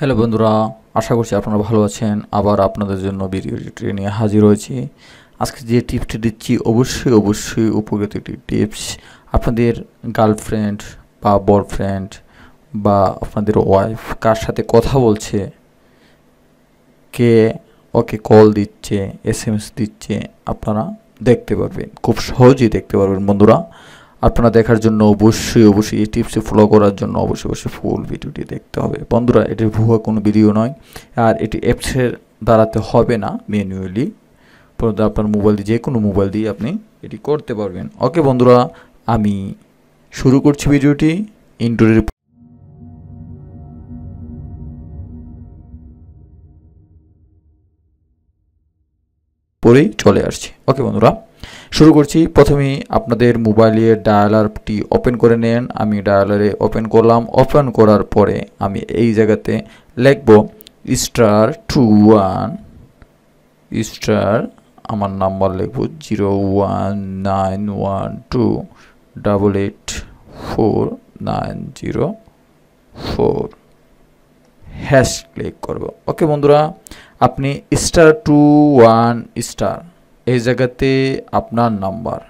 Hello বন্ধুরা, আশা করছি আপনারা ভালো আছেন। আবার আপনাদের জন্য ভিডিও টিউটোরিয়াল নিয়ে হাজির হয়েছি। আজকে যে টিপসটি দিচ্ছি, অবশ্যই অবশ্যই উপকৃত একটি টিপস। আপনাদের গার্লফ্রেন্ড বা বয়ফ্রেন্ড বা আপনাদের ওয়াইফ কার সাথে কথা বলছে, কে ওকে কল দিচ্ছে, এস এম এস দিচ্ছে, আপনারা দেখতে পারবেন, খুব সহজেই দেখতে পারবেন বন্ধুরা। আপনারা দেখার জন্য অবশ্যই অবশ্যই এই টিপসে ফলো করার জন্য অবশ্যই অবশ্যই ফুল ভিডিওটি দেখতে হবে। বন্ধুরা, এটি ভুয়া কোনো ভিডিও নয়, আর এটি অ্যাপসের দ্বারাতে হবে না ম্যানুয়ালি পরন্তু আপনার মোবাইল দিয়ে যে কোনো মোবাইল দিয়ে আপনি এটি করতে পারবেন। ওকে বন্ধুরা, আমি শুরু করছি ভিডিওটি। ইন্টোরের পরেই চলে আসছি। ওকে বন্ধুরা, শুরু করছি। প্রথমেই আপনাদের মোবাইলের ডায়ালারটি ওপেন করে নেন। আমি ডায়ালারে ওপেন করলাম। ওপেন করার পরে আমি এই জায়গাতে লিখব স্টার টু ওয়ান স্টার আমার নাম্বার লিখব zero one nine one two double eight four nine zero four hash click করব। ওকে বন্ধুরা, আপনি স্টার টু ওয়ান স্টার এই জায়গাতে আপনার নাম্বার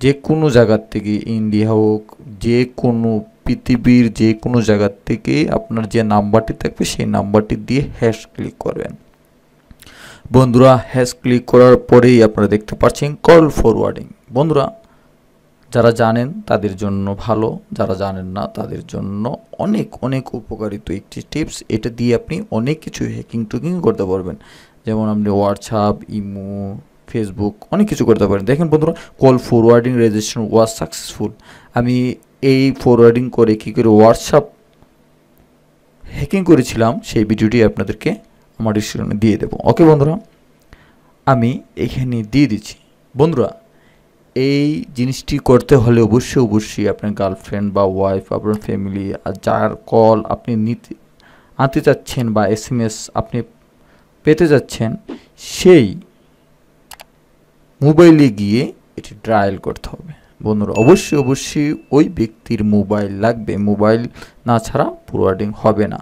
যে কোনো জায়গার থেকে ইন্ডিয়া হোক, যে কোনো পৃথিবীর যে কোনো জায়গার থেকে আপনার যে নাম্বারটি থাকবে, সেই নাম্বারটি দিয়ে হ্যাশ ক্লিক করবেন। বন্ধুরা হ্যাশ ক্লিক করার পরেই আপনারা দেখতে পাচ্ছেন কল ফরওয়ার্ডিং বন্ধুরা যারা জানেন তাদের জন্য ভালো, যারা জানেন না তাদের জন্য অনেক অনেক উপকারিত একটি টিপস। এটা দিয়ে আপনি অনেক কিছু হ্যাকিং টুকিং করতে পারবেন। যেমন আপনি হোয়াটসঅ্যাপ ইমো ফেসবুক অনেক কিছু করতে পারেন। দেখেন বন্ধুরা call forwarding registration was successful আমি এই ফরওয়ার্ডিং করে কী করে হোয়াটসঅ্যাপ হ্যাকিং করেছিলাম, সেই ভিডিওটি আপনাদেরকে আমার ডিসক্রিপশনে দিয়ে দেবো। ওকে বন্ধুরা, আমি এখানে দিয়ে দিচ্ছি। বন্ধুরা এই জিনিসটি করতে হলে অবশ্যই অবশ্যই আপনার গার্লফ্রেন্ড বা ওয়াইফ আপনার ফ্যামিলি আর যার কল আপনি নিতে, আনতে চাচ্ছেন বা এস এম এস আপনি পেতে যাচ্ছেন, সেই মোবাইলে গিয়ে এটি ট্রায়াল করতে হবে। বন্ধুরা, অবশ্যই অবশ্যই ওই ব্যক্তির মোবাইল লাগবে। মোবাইল না ছাড়া ফরওয়ার্ডিং হবে না।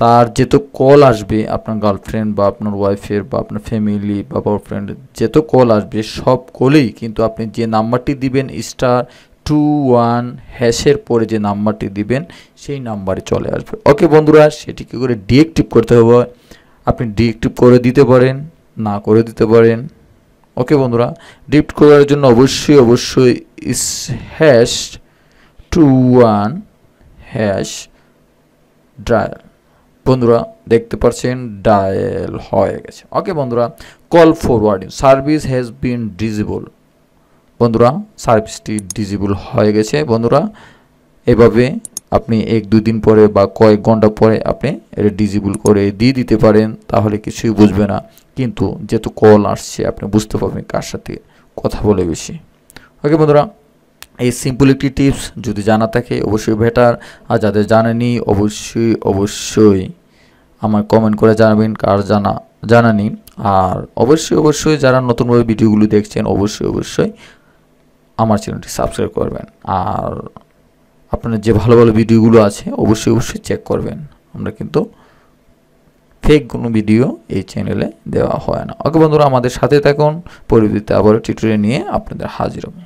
তার যেত কল আসবে আপনার গার্লফ্রেন্ড বা আপনার ওয়াইফের বা আপনার ফ্যামিলি বা বয়ফ্রেন্ড যেত কল আসবে, সব কলেই কিন্তু আপনি যে নাম্বারটি দিবেন স্টার টু ওয়ান হ্যাশের পরে যে নাম্বারটি দিবেন, সেই নাম্বারে চলে আসবে। ওকে বন্ধুরা সেটি কী করে ডিএক্টিভ করতে হবে। আপনি ডিএক্টিভ করে দিতে পারেন, না করে দিতে পারেন। ওকে বন্ধুরা ডিপ্ট করার জন্য অবশ্যই অবশ্যই ইস hash two one hash dial বন্ধুরা দেখতে পাচ্ছেন ডায়াল হয়ে গেছে। ওকে বন্ধুরা call forwarding service has been disable বন্ধুরা সার্ভিসটি ডিজেবল হয়ে গেছে, বন্ধুরা। এভাবে আপনি এক, দুই দিন পরে বা কয়েক ঘণ্টা পরে আপনি এটা ডিজেবল করে দিয়ে দিতে পারেন, তাহলে কিছুই বুঝবে না। কিন্তু যেহেতু কল আসছে, আপনি বুঝতে পারবেন কার সাথে কথা বলে বেশি। ওকে বন্ধুরা এই সিম্পল একটি টিপস যদি জানা থাকে, অবশ্যই বেটার আর যাদের জানেনি অবশ্যই অবশ্যই আমার কমেন্ট করে জানাবেন কার জানা জানানি আর অবশ্যই অবশ্যই যারা নতুনভাবে ভিডিওগুলো দেখছেন, অবশ্যই অবশ্যই আমার চ্যানেলটি সাবস্ক্রাইব করবেন। আর আপনার যে ভালো ভালো ভিডিওগুলো আছে, অবশ্যই অবশ্যই চেক করবেন। আমরা কিন্তু ফেক কোনো ভিডিও এই চ্যানেলে দেওয়া হয় না। ওকে বন্ধুরা, আমাদের সাথে থাকুন। পরিবর্তিতে আবার টিউটোরিয়াল নিয়ে আপনাদের হাজির হব।